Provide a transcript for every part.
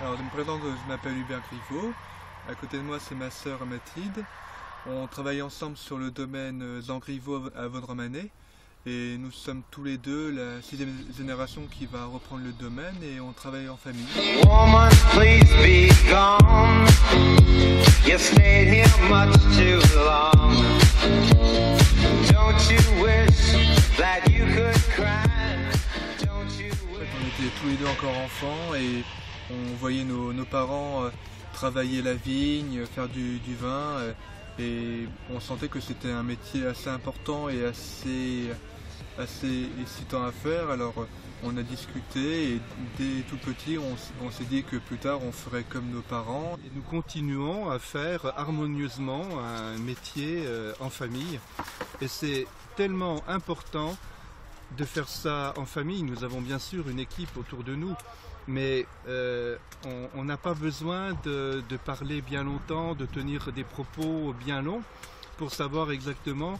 Alors, je me présente, je m'appelle Hubert Griffo. À côté de moi, c'est ma sœur Mathilde. On travaille ensemble sur le domaine Zangrivo à Vaudremanet. Et nous sommes tous les deux la sixième génération qui va reprendre le domaine et on travaille en famille. Woman, please be gone. You stayed here much too long. Don't you wish that you could cry? Don't you En fait, on était tous les deux encore enfants et on voyait nos, parents euh, travailler la vigne, faire du, vin euh, et on sentait que c'était un métier assez important et assez, assez excitant à faire. Alors on a discuté et dès tout petit on s'est dit que plus tard on ferait comme nos parents. Et nous continuons à faire harmonieusement un métier euh, en famille. Et c'est tellement important de faire ça en famille. Nous avons bien sûr une équipe autour de nous, mais euh, on- n'a pas besoin de, de parler bien longtemps, de tenir des propos bien longs pour savoir exactement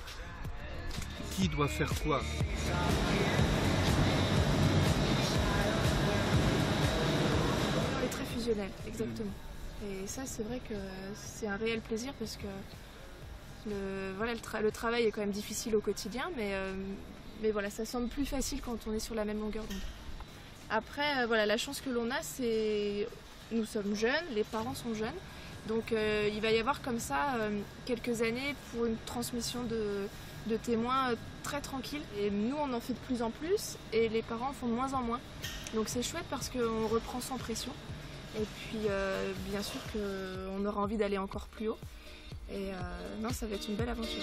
qui doit faire quoi. On est très fusionnel, exactement. Et ça, c'est vrai que c'est un réel plaisir parce que le, voilà, le, tra- le travail est quand même difficile au quotidien, mais, euh, mais voilà, ça semble plus facile quand on est sur la même longueur. Après, euh, voilà, la chance que l'on a, c'est nous sommes jeunes, les parents sont jeunes, donc euh, il va y avoir comme ça euh, quelques années pour une transmission de, de témoins très tranquille. Et nous, on en fait de plus en plus, et les parents en font de moins en moins. Donc c'est chouette parce qu'on reprend sans pression. Et puis bien sûr qu'on aura envie d'aller encore plus haut. Et non, ça va être une belle aventure.